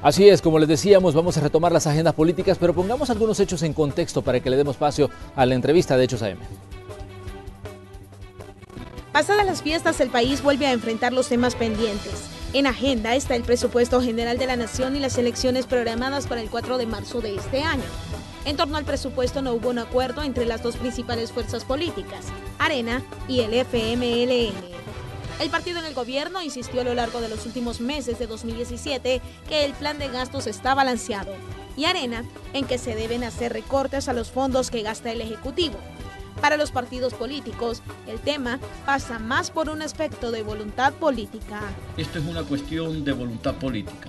Así es, como les decíamos, vamos a retomar las agendas políticas, pero pongamos algunos hechos en contexto para que le demos espacio a la entrevista de Hechos AM. Pasadas las fiestas, el país vuelve a enfrentar los temas pendientes. En agenda está el presupuesto general de la Nación y las elecciones programadas para el 4 de marzo de este año. En torno al presupuesto no hubo un acuerdo entre las dos principales fuerzas políticas, Arena y el FMLN. El partido en el gobierno insistió a lo largo de los últimos meses de 2017 que el plan de gastos está balanceado y Arena en que se deben hacer recortes a los fondos que gasta el Ejecutivo. Para los partidos políticos, el tema pasa más por un aspecto de voluntad política. Esto es una cuestión de voluntad política.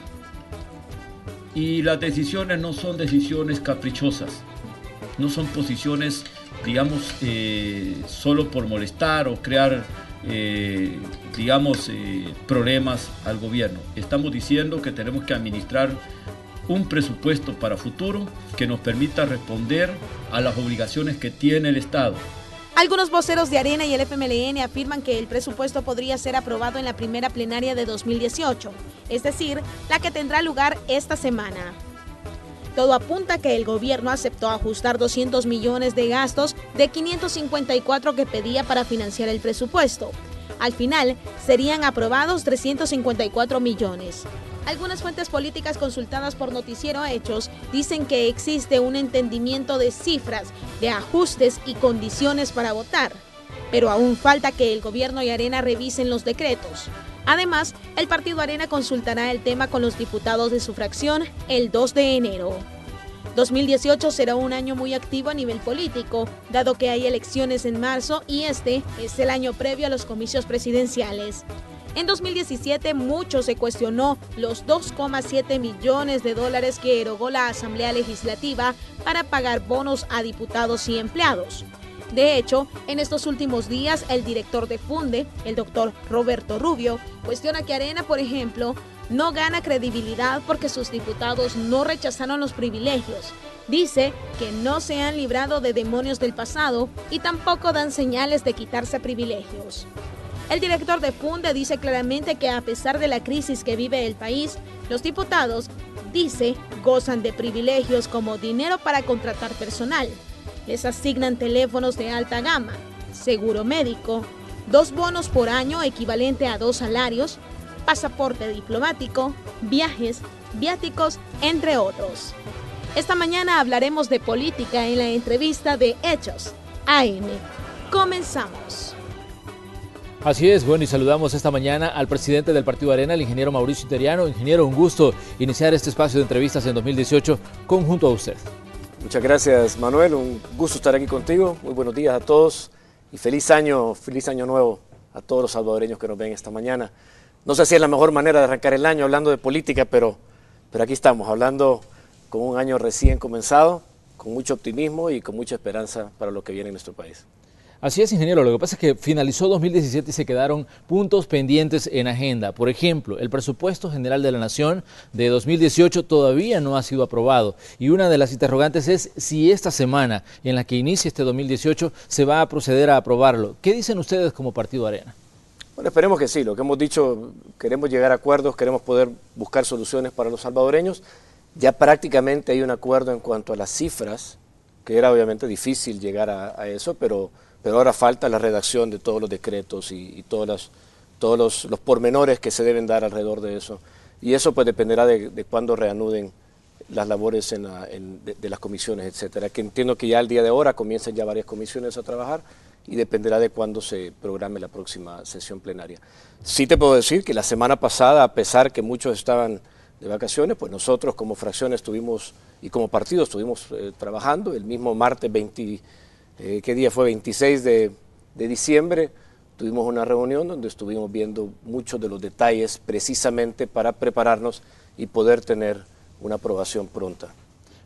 Y las decisiones no son decisiones caprichosas, no son posiciones, digamos, eh, solo por molestar o crear eh, digamos, eh, problemas al gobierno. Estamos diciendo que tenemos que administrar un presupuesto para futuro que nos permita responder a las obligaciones que tiene el Estado. Algunos voceros de Arena y el FMLN afirman que el presupuesto podría ser aprobado en la primera plenaria de 2018, es decir, la que tendrá lugar esta semana. Todo apunta que el gobierno aceptó ajustar 200 millones de gastos de 554 que pedía para financiar el presupuesto. Al final, serían aprobados 354 millones. Algunas fuentes políticas consultadas por Noticiero Hechos dicen que existe un entendimiento de cifras, de ajustes y condiciones para votar. Pero aún falta que el gobierno y Arena revisen los decretos. Además, el partido Arena consultará el tema con los diputados de su fracción el 2 de enero. 2018 será un año muy activo a nivel político, dado que hay elecciones en marzo y este es el año previo a los comicios presidenciales. En 2017 mucho se cuestionó los 2,7 millones de dólares que erogó la Asamblea Legislativa para pagar bonos a diputados y empleados. De hecho, en estos últimos días, el director de Funde, el doctor Roberto Rubio, cuestiona que Arena, por ejemplo, no gana credibilidad porque sus diputados no rechazaron los privilegios. Dice que no se han librado de demonios del pasado y tampoco dan señales de quitarse privilegios. El director de Funde dice claramente que a pesar de la crisis que vive el país, los diputados, dice, gozan de privilegios como dinero para contratar personal, les asignan teléfonos de alta gama, seguro médico, dos bonos por año equivalente a dos salarios, pasaporte diplomático, viajes, viáticos, entre otros. Esta mañana hablaremos de política en la entrevista de Hechos AM. Comenzamos. Así es, bueno, y saludamos esta mañana al presidente del Partido Arena, el ingeniero Mauricio Iteriano. Ingeniero, un gusto iniciar este espacio de entrevistas en 2018 conjunto a usted. Muchas gracias Manuel, un gusto estar aquí contigo. Muy buenos días a todos y feliz año, feliz año nuevo a todos los salvadoreños que nos ven esta mañana. No sé si es la mejor manera de arrancar el año hablando de política, pero, pero aquí estamos, hablando con un año recién comenzado, con mucho optimismo y con mucha esperanza para lo que viene en nuestro país. Así es, ingeniero. Lo que pasa es que finalizó 2017 y se quedaron puntos pendientes en agenda. Por ejemplo, el presupuesto general de la Nación de 2018 todavía no ha sido aprobado. Y una de las interrogantes es si esta semana en la que inicia este 2018 se va a proceder a aprobarlo. ¿Qué dicen ustedes como Partido Arena? Bueno, esperemos que sí. Lo que hemos dicho, queremos llegar a acuerdos, queremos poder buscar soluciones para los salvadoreños. Ya prácticamente hay un acuerdo en cuanto a las cifras, que era obviamente difícil llegar a eso, pero pero ahora falta la redacción de todos los decretos y, todas todos los, pormenores que se deben dar alrededor de eso. Y eso pues dependerá de, de cuándo reanuden las labores de, las comisiones, etcétera. Que entiendo que ya al día de ahora comienzan ya varias comisiones a trabajar y dependerá de cuándo se programe la próxima sesión plenaria. Sí te puedo decir que la semana pasada, a pesar que muchos estaban de vacaciones, pues nosotros como fracción estuvimos y como partido estuvimos eh, trabajando. El mismo martes 20 eh, ¿qué día fue? 26 de, diciembre, tuvimos una reunión donde estuvimos viendo muchos de los detalles precisamente para prepararnos y poder tener una aprobación pronta.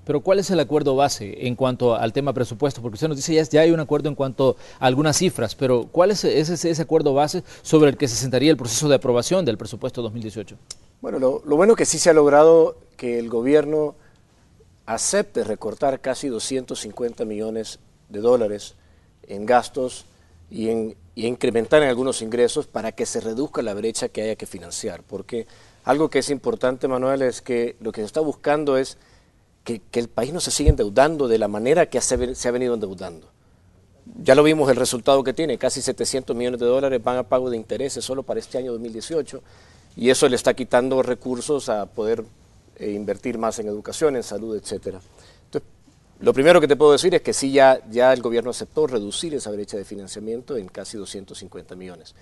Pero ¿cuál es el acuerdo base en cuanto al tema presupuesto? Porque usted nos dice ya, ya hay un acuerdo en cuanto a algunas cifras, pero ¿cuál es ese, acuerdo base sobre el que se sentaría el proceso de aprobación del presupuesto 2018? Bueno, lo, lo bueno que sí se ha logrado que el gobierno acepte recortar casi 250 millones de dólares en gastos y, en, incrementar en algunos ingresos para que se reduzca la brecha que haya que financiar, porque Algo que es importante, Manuel, es que lo que se está buscando es que, el país no se siga endeudando de la manera que se, se ha venido endeudando. Ya lo vimos el resultado que tiene, casi 700 millones de dólares van a pago de intereses solo para este año 2018 y eso le está quitando recursos a poder eh, invertir más en educación, en salud, etcétera. Entonces, lo primero que te puedo decir es que sí ya, ya el gobierno aceptó reducir esa brecha de financiamiento en casi 250 millones.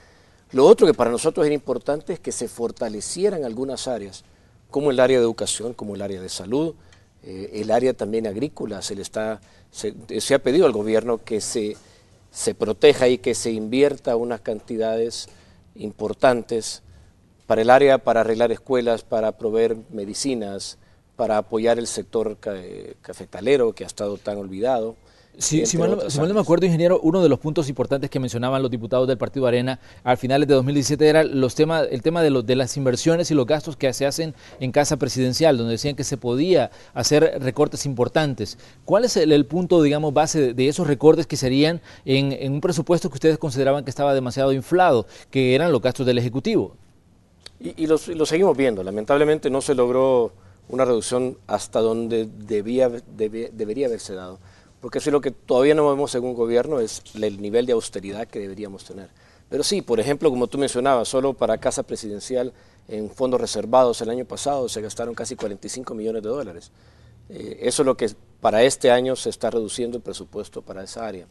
Lo otro que para nosotros era importante es que se fortalecieran algunas áreas, como el área de educación, como el área de salud, eh, el área también agrícola, se le está, se, ha pedido al gobierno que se, se proteja y que se invierta unas cantidades importantes para el área, para arreglar escuelas, para proveer medicinas, para apoyar el sector cafetalero que ha estado tan olvidado. Sí, si, mal, no me acuerdo, ingeniero, uno de los puntos importantes que mencionaban los diputados del Partido Arena al finales de 2017 era los temas, el tema de, los, de las inversiones y los gastos que se hacen en casa presidencial, donde decían que se podía hacer recortes importantes. ¿Cuál es el, punto, digamos, base de, esos recortes que serían en, un presupuesto que ustedes consideraban que estaba demasiado inflado, que eran los gastos del Ejecutivo? Y, lo seguimos viendo. Lamentablemente no se logró una reducción hasta donde debía, debería haberse dado porque si lo que todavía no vemos según gobierno es el nivel de austeridad que deberíamos tener. Pero sí, por ejemplo, como tú mencionabas, solo para casa presidencial en fondos reservados el año pasado se gastaron casi 45 millones de dólares. Eh, eso es lo que para este año se está reduciendo el presupuesto para esa área.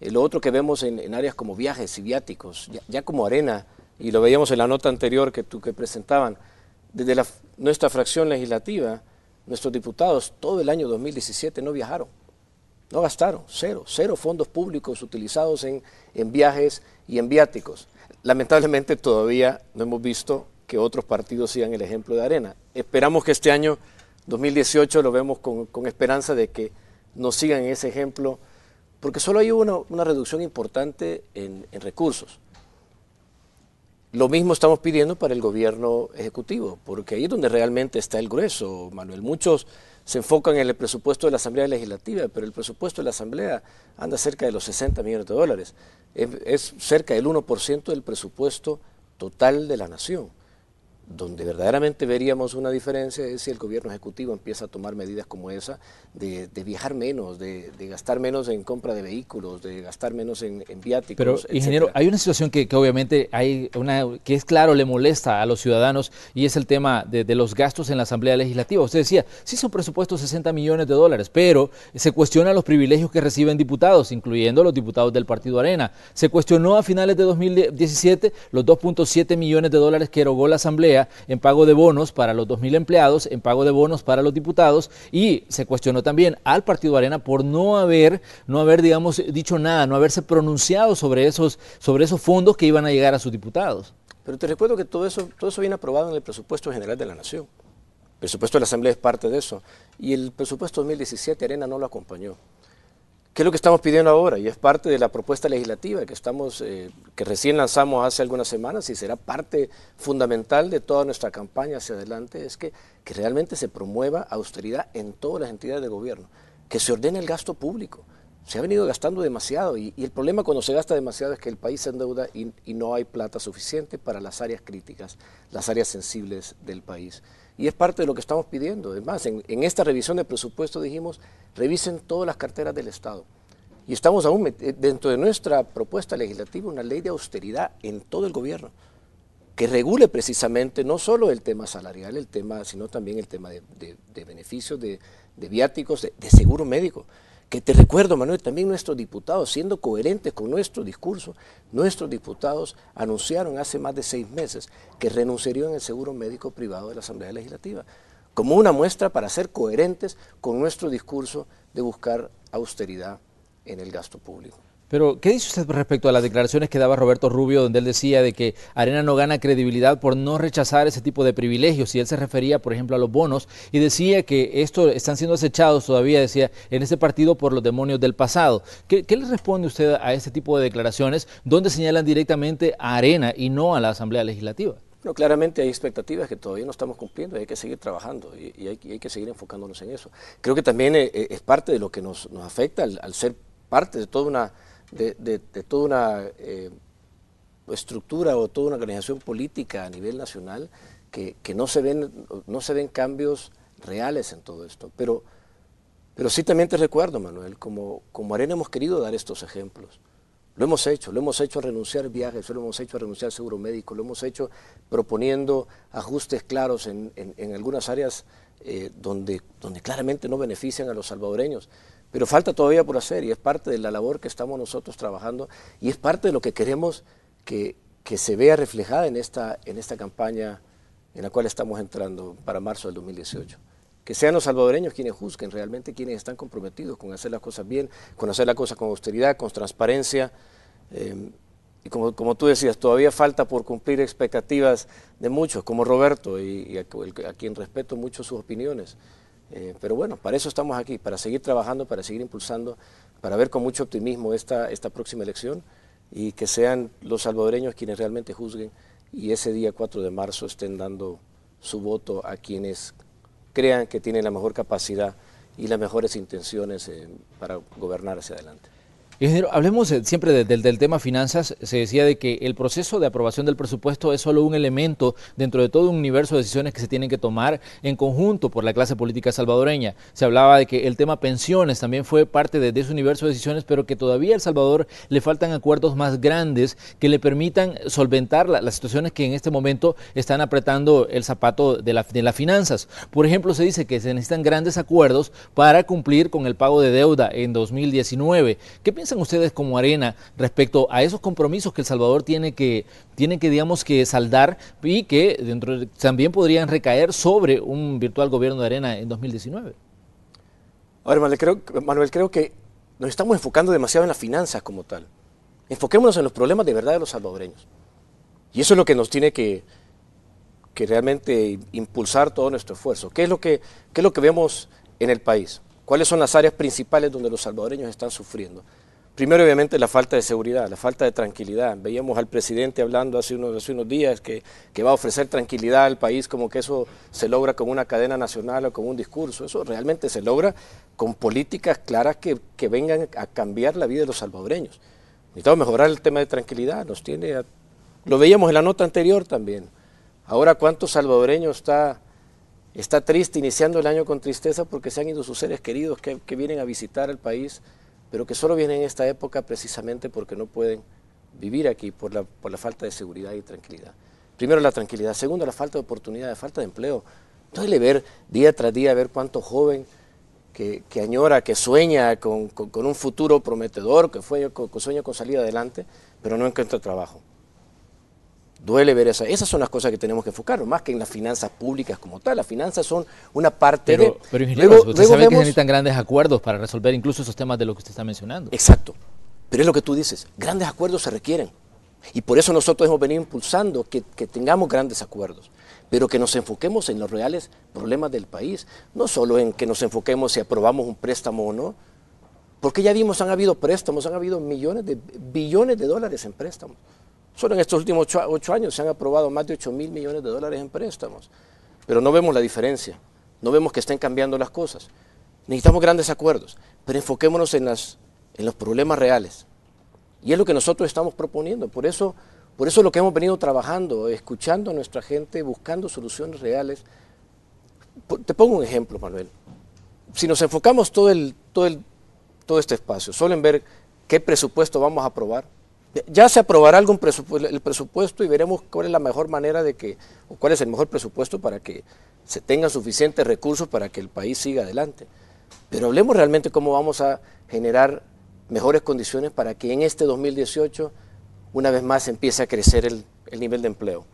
Eh, lo otro que vemos en, áreas como viajes y viáticos, ya, como arena, y lo veíamos en la nota anterior que, tú, que presentaban, desde nuestra fracción legislativa, nuestros diputados todo el año 2017 no viajaron. No gastaron, cero, cero fondos públicos utilizados en, viajes y en viáticos. Lamentablemente todavía no hemos visto que otros partidos sigan el ejemplo de Arena. Esperamos que este año 2018 lo vemos con, esperanza de que nos sigan ese ejemplo, porque solo hay una, una reducción importante en, en, recursos. Lo mismo estamos pidiendo para el gobierno ejecutivo, porque ahí es donde realmente está el grueso, Manuel. Muchos se enfocan en el presupuesto de la Asamblea Legislativa, pero el presupuesto de la Asamblea anda cerca de los 60 millones de dólares. Es, cerca del 1% del presupuesto total de la nación. Donde verdaderamente veríamos una diferencia es si el gobierno ejecutivo empieza a tomar medidas como esa, de, viajar menos, de, gastar menos en compra de vehículos, de gastar menos en, viáticos. Pero, ingeniero, hay una situación que, obviamente hay una, que es claro, le molesta a los ciudadanos y es el tema de, los gastos en la Asamblea Legislativa. Usted decía, sí son presupuestos 60 millones de dólares, pero se cuestiona los privilegios que reciben diputados, incluyendo los diputados del Partido Arena. Se cuestionó a finales de 2017 los 2.7 millones de dólares que erogó la Asamblea en pago de bonos para los 2.000 empleados, en pago de bonos para los diputados y se cuestionó también al Partido Arena por no haber, no haber digamos, dicho nada, no haberse pronunciado sobre esos, sobre esos fondos que iban a llegar a sus diputados. Pero te recuerdo que todo eso, todo eso viene aprobado en el presupuesto general de la Nación. El presupuesto de la Asamblea es parte de eso. Y el presupuesto 2017 Arena no lo acompañó. ¿Qué es lo que estamos pidiendo ahora? Y es parte de la propuesta legislativa que, estamos, eh, que recién lanzamos hace algunas semanas y será parte fundamental de toda nuestra campaña hacia adelante, es que, que realmente se promueva austeridad en todas las entidades de gobierno, que se ordene el gasto público. Se ha venido gastando demasiado y, el problema cuando se gasta demasiado es que el país se endeuda y, y no hay plata suficiente para las áreas críticas, las áreas sensibles del país. Y es parte de lo que estamos pidiendo. Además, en, en esta revisión de presupuesto dijimos, revisen todas las carteras del Estado. Y estamos aún eh, dentro de nuestra propuesta legislativa una ley de austeridad en todo el gobierno que regule precisamente no solo el tema salarial, el tema, sino también el tema de, beneficios, de, viáticos, de, seguro médico. Que te recuerdo, Manuel, también nuestros diputados, siendo coherentes con nuestro discurso, nuestros diputados anunciaron hace más de seis meses que renunciarían al seguro médico privado de la Asamblea Legislativa, como una muestra para ser coherentes con nuestro discurso de buscar austeridad en el gasto público. Pero, ¿qué dice usted respecto a las declaraciones que daba Roberto Rubio, donde él decía de que Arena no gana credibilidad por no rechazar ese tipo de privilegios? Y él se refería, por ejemplo, a los bonos y decía que estos están siendo acechados todavía, decía, en ese partido por los demonios del pasado. ¿Qué, le responde usted a este tipo de declaraciones donde señalan directamente a Arena y no a la Asamblea Legislativa? No, claramente hay expectativas que todavía no estamos cumpliendo y hay que seguir trabajando y, hay, que seguir enfocándonos en eso. Creo que también eh, eh, es parte de lo que nos, afecta al ser parte de toda una de, toda una eh, estructura o toda una organización política a nivel nacional que, no, se ven, no se ven cambios reales en todo esto. Pero, pero sí también te recuerdo, Manuel, como, como Arena hemos querido dar estos ejemplos. Lo hemos hecho, lo hemos hecho a renunciar viajes, lo hemos hecho a renunciar seguro médico, lo hemos hecho proponiendo ajustes claros en, algunas áreas eh, donde, donde claramente no benefician a los salvadoreños. Pero falta todavía por hacer y es parte de la labor que estamos nosotros trabajando y es parte de lo que queremos que, que se vea reflejada en esta, en esta campaña en la cual estamos entrando para marzo del 2018 que sean los salvadoreños quienes juzguen realmente quienes están comprometidos con hacer las cosas bien, con hacer las cosas con austeridad, con transparencia. Eh, y como, como, tú decías, todavía falta por cumplir expectativas de muchos, como Roberto, y, a, quien respeto mucho sus opiniones. Eh, pero bueno, para eso estamos aquí, para seguir trabajando, para seguir impulsando, para ver con mucho optimismo esta, esta próxima elección y que sean los salvadoreños quienes realmente juzguen y ese día 4 de marzo estén dando su voto a quienes crean que tienen la mejor capacidad y las mejores intenciones eh, para gobernar hacia adelante. Hablemos eh, siempre del tema finanzas. Se decía de que el proceso de aprobación del presupuesto es solo un elemento dentro de todo un universo de decisiones que se tienen que tomar en conjunto por la clase política salvadoreña. Se hablaba de que el tema pensiones también fue parte de, ese universo de decisiones, pero que todavía a El Salvador le faltan acuerdos más grandes que le permitan solventar las situaciones que en este momento están apretando el zapato de, de las finanzas. Por ejemplo, se dice que se necesitan grandes acuerdos para cumplir con el pago de deuda en 2019. ¿Qué piensan ustedes como Arena respecto a esos compromisos que El Salvador tiene que, tiene que digamos, que saldar y que también podrían recaer sobre un virtual gobierno de Arena en 2019? Ahora, Manuel creo, Manuel, creo que nos estamos enfocando demasiado en las finanzas como tal. Enfoquémonos en los problemas de verdad de los salvadoreños. Y eso es lo que nos tiene que, que realmente impulsar todo nuestro esfuerzo. ¿Qué es, lo que, ¿Qué es lo que vemos en el país? ¿Cuáles son las áreas principales donde los salvadoreños están sufriendo? Primero, obviamente, la falta de seguridad, la falta de tranquilidad. Veíamos al presidente hablando hace unos, días que, va a ofrecer tranquilidad al país, como que eso se logra con una cadena nacional o con un discurso. Eso realmente se logra con políticas claras que, vengan a cambiar la vida de los salvadoreños. Necesitamos mejorar el tema de tranquilidad. Nos tiene lo veíamos en la nota anterior también. Ahora, ¿cuántos salvadoreños está, está triste iniciando el año con tristeza porque se han ido sus seres queridos que, que vienen a visitar el país? Pero que solo vienen en esta época precisamente porque no pueden vivir aquí por la, por la falta de seguridad y tranquilidad. Primero la tranquilidad, segundo la falta de oportunidad, la falta de empleo. Duele ver día tras día, ver cuánto joven que, que añora, que sueña con, con, un futuro prometedor, que, fue, que sueña con salir adelante, pero no encuentra trabajo. Duele ver eso. Esas son las cosas que tenemos que enfocar, más que en las finanzas públicas como tal. Las finanzas son una parte de... Pero, ingeniero, usted sabe que se necesitan grandes acuerdos para resolver incluso esos temas de lo que usted está mencionando. Exacto. Pero es lo que tú dices, grandes acuerdos se requieren. Y por eso nosotros hemos venido impulsando que, que tengamos grandes acuerdos, pero que nos enfoquemos en los reales problemas del país, no solo en que nos enfoquemos si aprobamos un préstamo o no, porque ya vimos, han habido préstamos, han habido millones de billones de dólares en préstamos. Solo en estos últimos ocho, años se han aprobado más de 8 mil millones de dólares en préstamos. Pero no vemos la diferencia, no vemos que estén cambiando las cosas. Necesitamos grandes acuerdos, pero enfoquémonos en, en los problemas reales. Y es lo que nosotros estamos proponiendo. Por eso, por eso es lo que hemos venido trabajando, escuchando a nuestra gente, buscando soluciones reales. Te pongo un ejemplo, Manuel. Si nos enfocamos todo, el, todo, el, todo este espacio solo ver qué presupuesto vamos a aprobar, ya se aprobará algún presupuesto, el presupuesto y veremos cuál es la mejor manera de que, o cuál es el mejor presupuesto para que se tengan suficientes recursos para que el país siga adelante. Pero hablemos realmente cómo vamos a generar mejores condiciones para que en este 2018 una vez más empiece a crecer el nivel de empleo.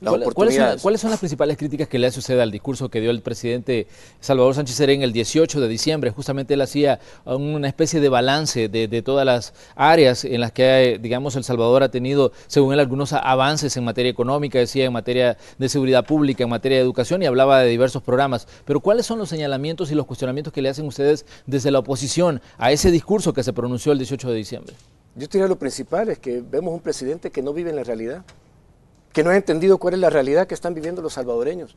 ¿Cuáles son, las principales críticas que le hace usted al discurso que dio el presidente Salvador Sánchez Serén el 18 de diciembre? Justamente él hacía una especie de balance de, todas las áreas en las que, digamos, El Salvador ha tenido, según él, algunos avances en materia económica, decía, en materia de seguridad pública, en materia de educación y hablaba de diversos programas. Pero ¿cuáles son los señalamientos y los cuestionamientos que le hacen ustedes desde la oposición a ese discurso que se pronunció el 18 de diciembre? Yo diría lo principal es que vemos un presidente que no vive en la realidad que no ha entendido cuál es la realidad que están viviendo los salvadoreños.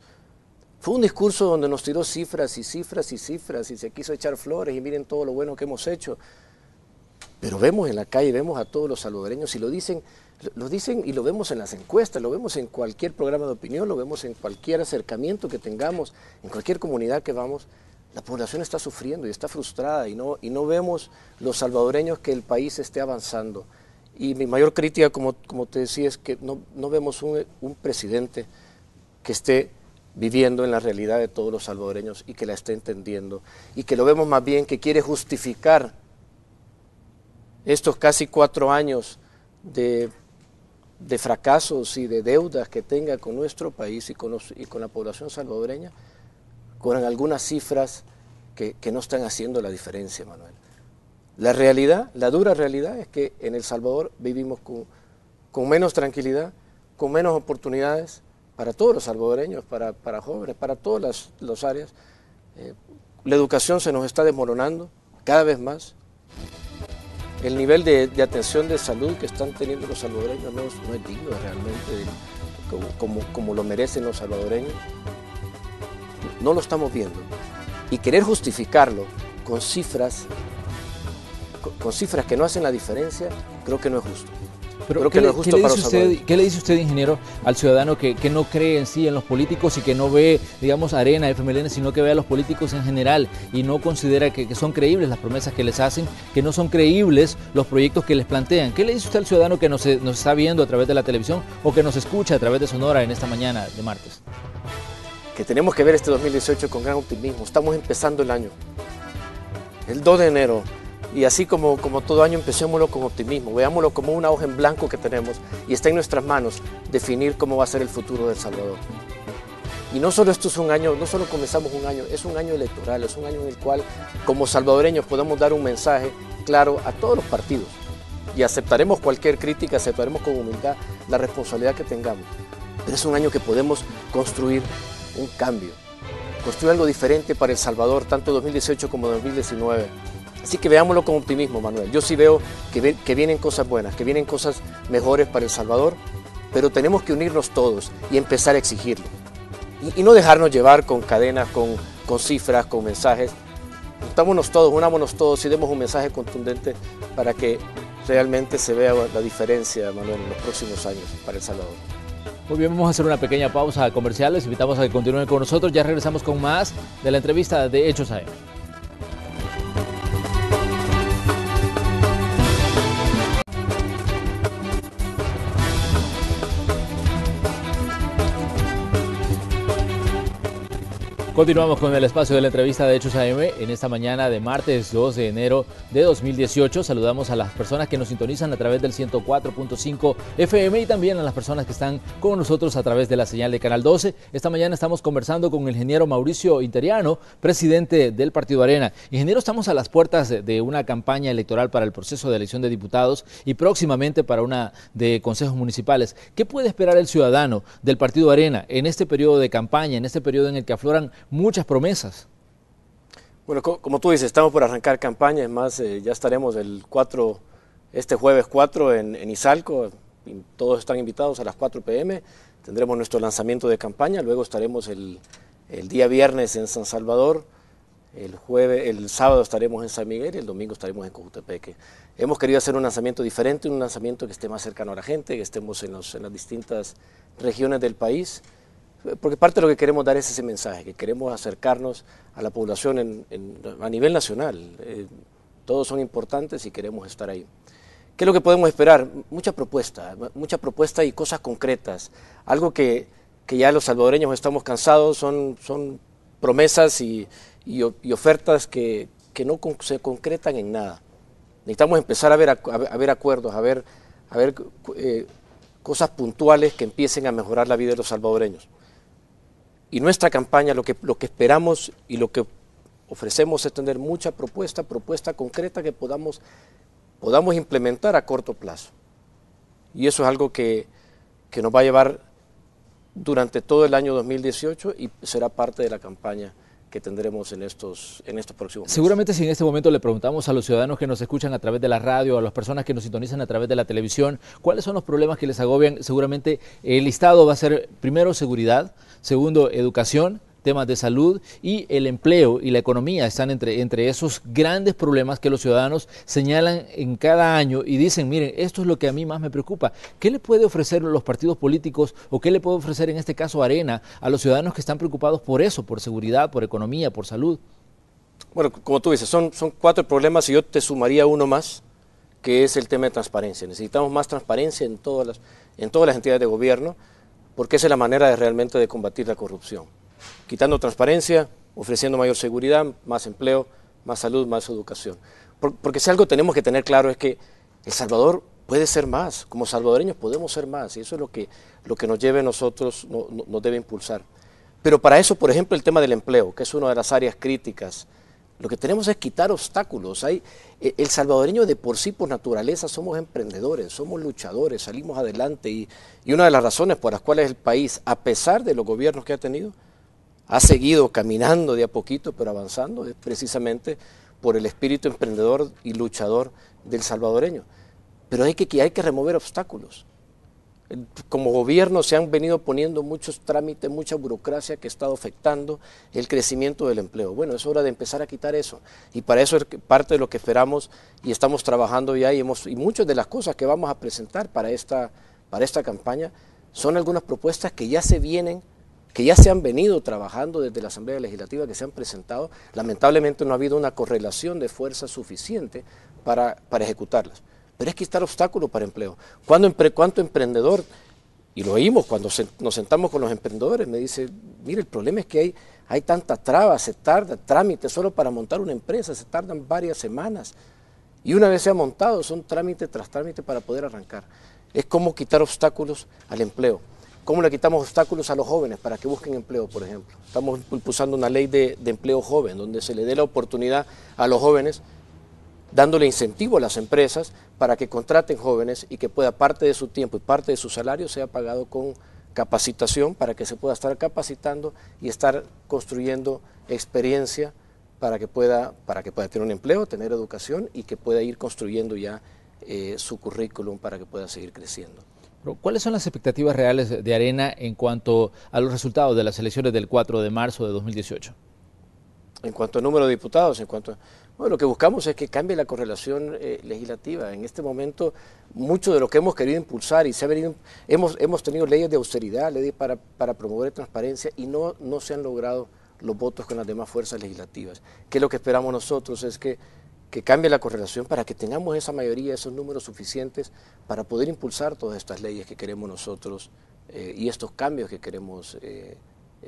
Fue un discurso donde nos tiró cifras y cifras y cifras y se quiso echar flores y miren todo lo bueno que hemos hecho. Pero vemos en la calle, vemos a todos los salvadoreños y lo dicen, lo dicen y lo vemos en las encuestas, lo vemos en cualquier programa de opinión, lo vemos en cualquier acercamiento que tengamos, en cualquier comunidad que vamos. La población está sufriendo y está frustrada y no, y no vemos los salvadoreños que el país esté avanzando. Y mi mayor crítica, como, como te decía, es que no, no vemos un, presidente que esté viviendo en la realidad de todos los salvadoreños y que la esté entendiendo. Y que lo vemos más bien que quiere justificar estos casi cuatro años de, de fracasos y de deudas que tenga con nuestro país y con, con la población salvadoreña, con algunas cifras que, que no están haciendo la diferencia, Manuel. La realidad, la dura realidad es que en El Salvador vivimos con, con menos tranquilidad, con menos oportunidades para todos los salvadoreños, para, para jóvenes, para todas las, las áreas. Eh, la educación se nos está desmoronando cada vez más. El nivel de, de, atención de salud que están teniendo los salvadoreños no, no es digno realmente, como, como, como lo merecen los salvadoreños. No lo estamos viendo. Y querer justificarlo con cifras con cifras que no hacen la diferencia, creo que no es justo. Pero ¿qué, le, ¿qué, le usted, ¿qué, le, dice usted, ingeniero, al ciudadano que, que, no cree en sí en los políticos y que no ve, digamos, Arena, FMLN, sino que ve a los políticos en general y no considera que, que, son creíbles las promesas que les hacen, que no son creíbles los proyectos que les plantean? ¿Qué le dice usted al ciudadano que nos, nos está viendo a través de la televisión o que nos escucha a través de Sonora en esta mañana de martes? Que tenemos que ver este 2018 con gran optimismo. Estamos empezando el año. El 2 de enero y así como, como todo año empecémoslo con optimismo, veámoslo como una hoja en blanco que tenemos y está en nuestras manos definir cómo va a ser el futuro del Salvador. Y no solo esto es un año, no solo comenzamos un año, es un año electoral, es un año en el cual como salvadoreños podemos dar un mensaje claro a todos los partidos y aceptaremos cualquier crítica, aceptaremos con humildad la responsabilidad que tengamos. Pero es un año que podemos construir un cambio, construir algo diferente para El Salvador, tanto 2018 como 2019. Así que veámoslo con optimismo, Manuel. Yo sí veo que, vienen cosas buenas, que vienen cosas mejores para El Salvador, pero tenemos que unirnos todos y empezar a exigirlo. Y, no dejarnos llevar con cadenas, con, con cifras, con mensajes. Juntámonos todos, unámonos todos y demos un mensaje contundente para que realmente se vea la diferencia, Manuel, en los próximos años para El Salvador. Muy bien, vamos a hacer una pequeña pausa comercial. Les invitamos a que continúen con nosotros. Ya regresamos con más de la entrevista de Hechos AM. Continuamos con el espacio de la entrevista de Hechos AM en esta mañana de martes 2 de enero de 2018. Saludamos a las personas que nos sintonizan a través del 104.5 FM y también a las personas que están con nosotros a través de la señal de Canal 12. Esta mañana estamos conversando con el ingeniero Mauricio Interiano, presidente del Partido Arena. Ingeniero, estamos a las puertas de una campaña electoral para el proceso de elección de diputados y próximamente para una de consejos municipales. ¿Qué puede esperar el ciudadano del Partido Arena en este periodo de campaña, en este periodo en el que afloran muchas promesas. Bueno, como tú dices, estamos por arrancar campaña, es más, eh, ya estaremos el 4, este jueves 4 en, en Izalco, todos están invitados a las 4 pm, tendremos nuestro lanzamiento de campaña, luego estaremos el, el día viernes en San Salvador, el jueves, el sábado estaremos en San Miguel y el domingo estaremos en Cojutepeque. Hemos querido hacer un lanzamiento diferente, un lanzamiento que esté más cercano a la gente, que estemos en, los, en las distintas regiones del país, porque parte de lo que queremos dar es ese mensaje, que queremos acercarnos a la población a nivel nacional. Eh, todos son importantes y queremos estar ahí. ¿Qué es lo que podemos esperar? Mucha propuesta, mucha propuesta y cosas concretas. Algo que, que ya los salvadoreños estamos cansados, son, son promesas y, y, ofertas que, que, no se concretan en nada. Necesitamos empezar a ver, a ver acuerdos, a ver, a ver eh, cosas puntuales que empiecen a mejorar la vida de los salvadoreños. Y nuestra campaña, lo que, lo que esperamos y lo que ofrecemos es tener mucha propuesta, propuesta concreta que podamos, podamos implementar a corto plazo. Y eso es algo que, que nos va a llevar durante todo el año 2018 y será parte de la campaña que tendremos en estos, en estos próximos. Seguramente si en este momento le preguntamos a los ciudadanos que nos escuchan a través de la radio, a las personas que nos sintonizan a través de la televisión, cuáles son los problemas que les agobian, seguramente el listado va a ser primero seguridad, segundo educación, temas de salud y el empleo y la economía están entre, entre esos grandes problemas que los ciudadanos señalan en cada año y dicen, miren, esto es lo que a mí más me preocupa. ¿Qué le puede ofrecer los partidos políticos o qué le puede ofrecer en este caso Arena a los ciudadanos que están preocupados por eso, por seguridad, por economía, por salud? Bueno, como tú dices, son, son cuatro problemas y yo te sumaría uno más, que es el tema de transparencia. Necesitamos más transparencia en todas las, en todas las entidades de gobierno, porque esa es la manera de realmente de combatir la corrupción. Quitando transparencia, ofreciendo mayor seguridad, más empleo, más salud, más educación. porque si algo tenemos que tener claro es que El Salvador puede ser más, como salvadoreños podemos ser más, y eso es lo que, lo que nos lleve a nosotros, nos debe impulsar. Pero para eso, por ejemplo, el tema del empleo, que es una de las áreas críticas, lo que tenemos es quitar obstáculos. Hay, e, el salvadoreño de por sí, por naturaleza, somos emprendedores, somos luchadores, salimos adelante y, y, una de las razones por las cuales el país, a pesar de los gobiernos que ha tenido, ha seguido caminando de a poquito, pero avanzando, es precisamente por el espíritu emprendedor y luchador del salvadoreño. Pero hay que, hay que remover obstáculos como gobierno se han venido poniendo muchos trámites, mucha burocracia que ha estado afectando el crecimiento del empleo. Bueno, es hora de empezar a quitar eso. Y para eso es parte de lo que esperamos y estamos trabajando ya y, hemos, y muchas de las cosas que vamos a presentar para esta, para esta campaña son algunas propuestas que ya se vienen que ya se han venido trabajando desde la Asamblea Legislativa, que se han presentado, lamentablemente no ha habido una correlación de fuerza suficiente para, para ejecutarlas pero es quitar obstáculos para empleo. ¿Cuánto, cuánto emprendedor, y lo oímos cuando nos sentamos con los emprendedores, me dice, mire, el problema es que hay, hay tanta traba, se tarda, trámites solo para montar una empresa, se tardan varias semanas. Y una vez se ha montado, son trámite tras trámite para poder arrancar. Es como quitar obstáculos al empleo. ¿Cómo le quitamos obstáculos a los jóvenes para que busquen empleo, por ejemplo? Estamos impulsando una ley de, empleo joven, donde se le dé la oportunidad a los jóvenes dándole incentivo a las empresas para que contraten jóvenes y que pueda parte de su tiempo y parte de su salario sea pagado con capacitación para que se pueda estar capacitando y estar construyendo experiencia para que pueda, para que pueda tener un empleo, tener educación y que pueda ir construyendo ya eh, su currículum para que pueda seguir creciendo. ¿Cuáles son las expectativas reales de Arena en cuanto a los resultados de las elecciones del 4 de marzo de 2018? En cuanto al número de diputados, en cuanto bueno, lo que buscamos es que cambie la correlación eh, legislativa. En este momento, mucho de lo que hemos querido impulsar y se ha venido, hemos, hemos tenido leyes de austeridad, leyes para, para promover transparencia y no, no se han logrado los votos con las demás fuerzas legislativas. Que lo que esperamos nosotros es que, que cambie la correlación para que tengamos esa mayoría, esos números suficientes para poder impulsar todas estas leyes que queremos nosotros eh, y estos cambios que queremos eh,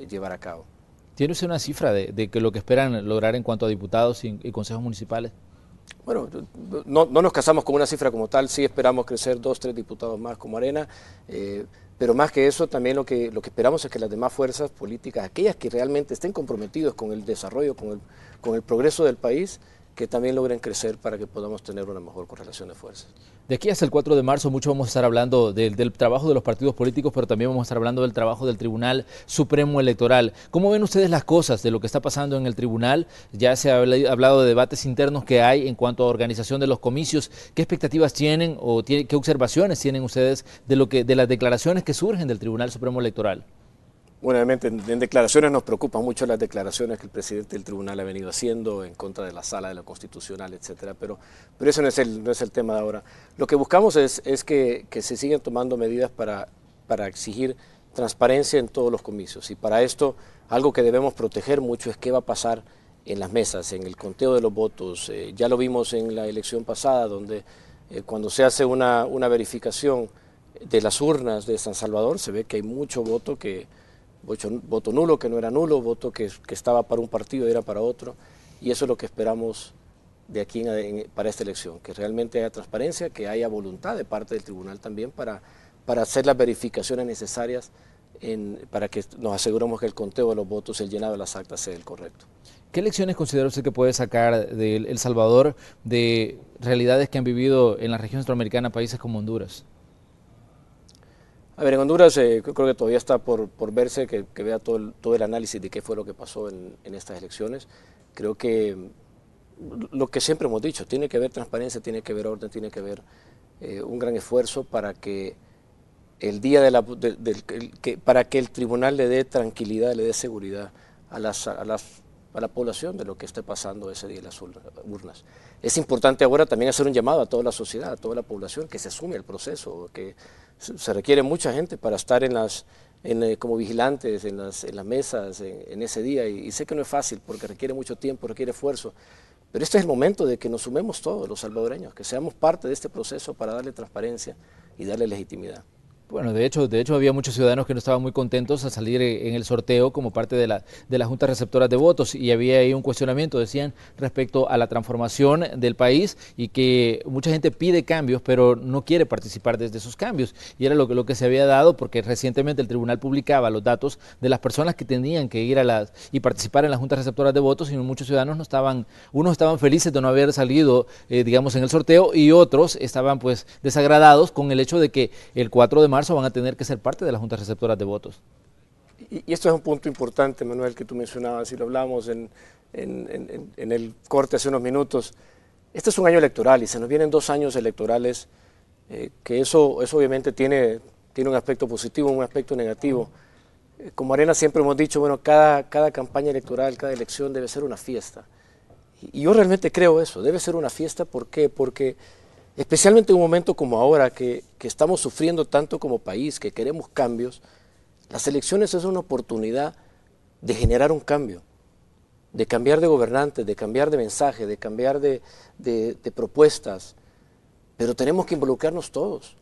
llevar a cabo. ¿Tiene usted una cifra de, que lo que esperan lograr en cuanto a diputados y, consejos municipales? Bueno, no, nos casamos con una cifra como tal, sí esperamos crecer dos, tres diputados más como Arena, eh, pero más que eso también lo que, lo que esperamos es que las demás fuerzas políticas, aquellas que realmente estén comprometidos con el desarrollo, con el, con el progreso del país, que también logren crecer para que podamos tener una mejor correlación de fuerzas. De aquí hasta el 4 de marzo mucho vamos a estar hablando del, trabajo de los partidos políticos, pero también vamos a estar hablando del trabajo del Tribunal Supremo Electoral. ¿Cómo ven ustedes las cosas de lo que está pasando en el tribunal? Ya se ha hablado de debates internos que hay en cuanto a organización de los comicios. ¿Qué expectativas tienen o qué observaciones tienen ustedes de, lo que, de las declaraciones que surgen del Tribunal Supremo Electoral? Bueno, obviamente en, declaraciones nos preocupan mucho las declaraciones que el presidente del tribunal ha venido haciendo en contra de la sala de lo constitucional, etcétera, pero, pero eso no es, el, no es el tema de ahora. Lo que buscamos es, es que, que, se sigan tomando medidas para, para exigir transparencia en todos los comicios y para esto algo que debemos proteger mucho es qué va a pasar en las mesas, en el conteo de los votos. Eh, ya lo vimos en la elección pasada, donde eh, cuando se hace una, una verificación de las urnas de San Salvador, se ve que hay mucho voto que voto nulo que no era nulo, voto que, estaba para un partido y era para otro, y eso es lo que esperamos de aquí para esta elección, que realmente haya transparencia, que haya voluntad de parte del tribunal también para, para hacer las verificaciones necesarias para que nos aseguremos que el conteo de los votos, el llenado de las actas sea el correcto. ¿Qué lecciones considera usted que puede sacar de El Salvador de realidades que han vivido en la región centroamericana países como Honduras? A ver, en Honduras eh, creo que todavía está por, verse, que, vea todo el, todo el, análisis de qué fue lo que pasó en, estas elecciones. Creo que lo que siempre hemos dicho, tiene que haber transparencia, tiene que haber orden, tiene que haber eh, un gran esfuerzo para que el día de la, que, para que el tribunal le dé tranquilidad, le dé seguridad a, las, a, las, a la población de lo que esté pasando ese día en las urnas. Es importante ahora también hacer un llamado a toda la sociedad, a toda la población, que se sume al proceso, que se requiere mucha gente para estar en las, eh, como vigilantes en las, en las mesas en, ese día y, sé que no es fácil porque requiere mucho tiempo, requiere esfuerzo, pero este es el momento de que nos sumemos todos los salvadoreños, que seamos parte de este proceso para darle transparencia y darle legitimidad. Bueno, de hecho, de hecho había muchos ciudadanos que no estaban muy contentos a salir en el sorteo como parte de la, de la Junta Receptora de Votos y había ahí un cuestionamiento, decían, respecto a la transformación del país y que mucha gente pide cambios, pero no quiere participar desde esos cambios. Y era lo que, lo que se había dado porque recientemente el tribunal publicaba los datos de las personas que tenían que ir a las y participar en la Junta Receptora de Votos y muchos ciudadanos no estaban, unos estaban felices de no haber salido, eh, digamos, en el sorteo y otros estaban pues desagradados con el hecho de que el 4 de marzo van a tener que ser parte de las juntas receptoras de votos. Y, esto es un punto importante, Manuel, que tú mencionabas y lo hablamos en, el corte hace unos minutos. Este es un año electoral y se nos vienen dos años electorales, eh, que eso, eso obviamente tiene, tiene un aspecto positivo, un aspecto negativo. Eh, como Arena siempre hemos dicho, bueno, cada, cada campaña electoral, cada elección debe ser una fiesta. Y, y yo realmente creo eso, debe ser una fiesta, ¿por qué? Porque especialmente en un momento como ahora, que, estamos sufriendo tanto como país, que queremos cambios, las elecciones es una oportunidad de generar un cambio, de cambiar de gobernantes, de cambiar de mensaje, de cambiar de, propuestas, pero tenemos que involucrarnos todos.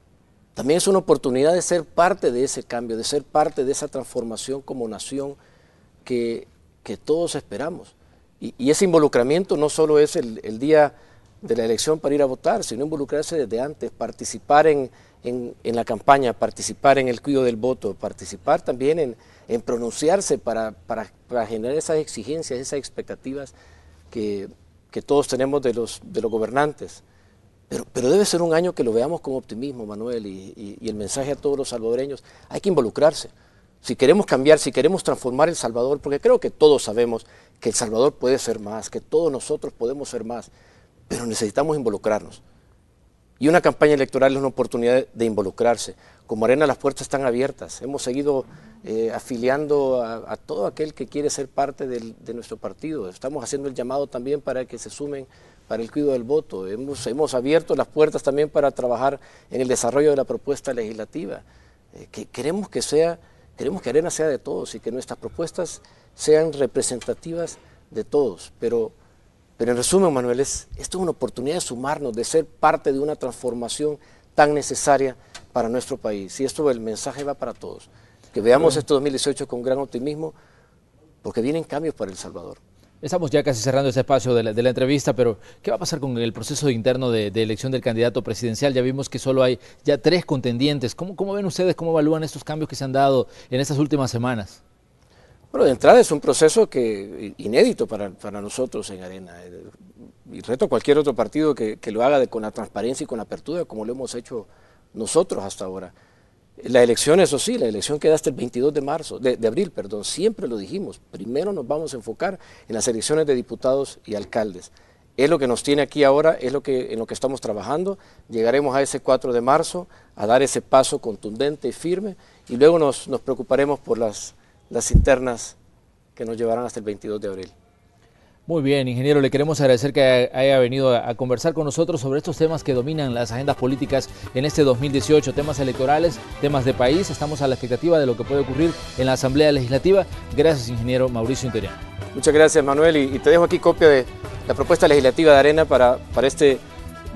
También es una oportunidad de ser parte de ese cambio, de ser parte de esa transformación como nación que, todos esperamos. Y, ese involucramiento no solo es el día de la elección para ir a votar, sino involucrarse desde antes, participar en, la campaña, participar en el cuidado del voto, participar también en, pronunciarse para, generar esas exigencias, esas expectativas que, todos tenemos de los, de los gobernantes. Pero, pero, debe ser un año que lo veamos con optimismo, Manuel, y, y el mensaje a todos los salvadoreños, hay que involucrarse. Si queremos cambiar, si queremos transformar El Salvador, porque creo que todos sabemos que El Salvador puede ser más, que todos nosotros podemos ser más, pero necesitamos involucrarnos. Y una campaña electoral es una oportunidad de involucrarse. Como Arena las puertas están abiertas. Hemos seguido eh, afiliando a, todo aquel que quiere ser parte de nuestro partido. Estamos haciendo el llamado también para que se sumen para el cuidado del voto. Hemos, hemos abierto las puertas también para trabajar en el desarrollo de la propuesta legislativa. Eh, que queremos que sea, queremos que Arena sea de todos y que nuestras propuestas sean representativas de todos. Pero pero en resumen, Manuel, es, esto es una oportunidad de sumarnos, de ser parte de una transformación tan necesaria para nuestro país. Y esto el mensaje va para todos. Que veamos este 2018 con gran optimismo, porque vienen cambios para El Salvador. Estamos ya casi cerrando este espacio de la, entrevista, pero ¿qué va a pasar con el proceso interno de, elección del candidato presidencial? Ya vimos que solo hay ya tres contendientes. ¿Cómo, ¿Cómo ven ustedes, cómo evalúan estos cambios que se han dado en estas últimas semanas? Bueno, de entrada es un proceso que inédito para, nosotros en Arena. Y reto a cualquier otro partido que, lo haga con la transparencia y con la apertura, como lo hemos hecho nosotros hasta ahora. La elección, eso sí, la elección queda hasta el 22 de marzo, de, abril, perdón, siempre lo dijimos. Primero nos vamos a enfocar en las elecciones de diputados y alcaldes. Es lo que nos tiene aquí ahora, es lo que, en lo que estamos trabajando. Llegaremos a ese 4 de marzo a dar ese paso contundente y firme y luego nos preocuparemos por las las internas que nos llevarán hasta el 22 de abril. Muy bien, ingeniero, le queremos agradecer que haya venido a conversar con nosotros sobre estos temas que dominan las agendas políticas en este 2018, temas electorales, temas de país. Estamos a la expectativa de lo que puede ocurrir en la Asamblea Legislativa. Gracias, ingeniero Mauricio Interiano. Muchas gracias, Manuel, y, te dejo aquí copia de la propuesta legislativa de Arena para, para este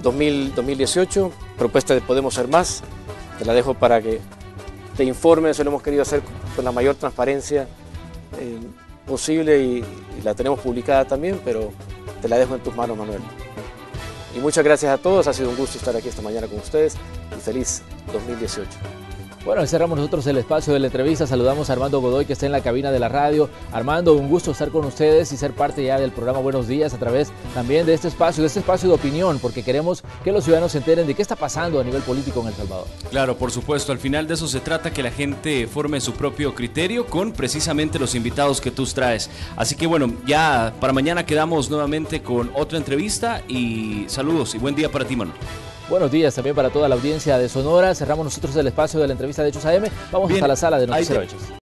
2018, propuesta de Podemos Ser Más. Te la dejo para que te informe, eso lo hemos querido hacer con la mayor transparencia eh, posible y la tenemos publicada también, pero te la dejo en tus manos, Manuel. Y muchas gracias a todos, ha sido un gusto estar aquí esta mañana con ustedes y feliz 2018. Bueno, cerramos nosotros el espacio de la entrevista. Saludamos a Armando Godoy, que está en la cabina de la radio. Armando, un gusto estar con ustedes y ser parte ya del programa Buenos Días a través también de este espacio, de este espacio de opinión, porque queremos que los ciudadanos se enteren de qué está pasando a nivel político en El Salvador. Claro, por supuesto. Al final de eso se trata que la gente forme su propio criterio con precisamente los invitados que tú traes. Así que bueno, ya para mañana quedamos nuevamente con otra entrevista y saludos y buen día para ti, mano. Buenos días también para toda la audiencia de Sonora. Cerramos nosotros el espacio de la entrevista de Hechos AM. Vamos hasta la sala de Noticiero Hechos.